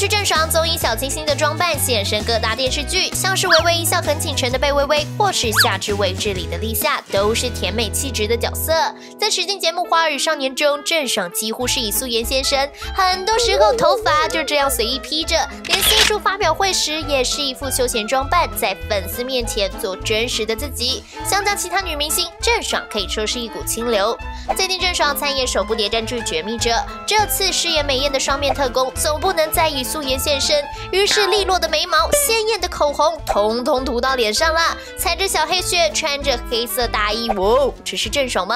去郑爽综艺小清新的装扮现身各大电视剧，像是微微一笑很倾城的贝微微，或是夏至未至里的立夏，都是甜美气质的角色。在实境节目《花儿与少年》中，郑爽几乎是以素颜现身，很多时候头发就这样随意披着，连新书发表会时也是一副休闲装扮，在粉丝面前做真实的自己。相较其他女明星，郑爽可以说是一股清流。最近郑爽参演首部谍战剧《绝密者》，这次饰演美艳的双面特工，总不能再以素颜现身，于是利落的眉毛、鲜艳的口红，统统涂到脸上了。踩着小黑靴，穿着黑色大衣，哇，这是郑爽吗？